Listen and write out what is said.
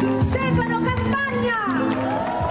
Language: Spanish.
¡Sí, pero campaña!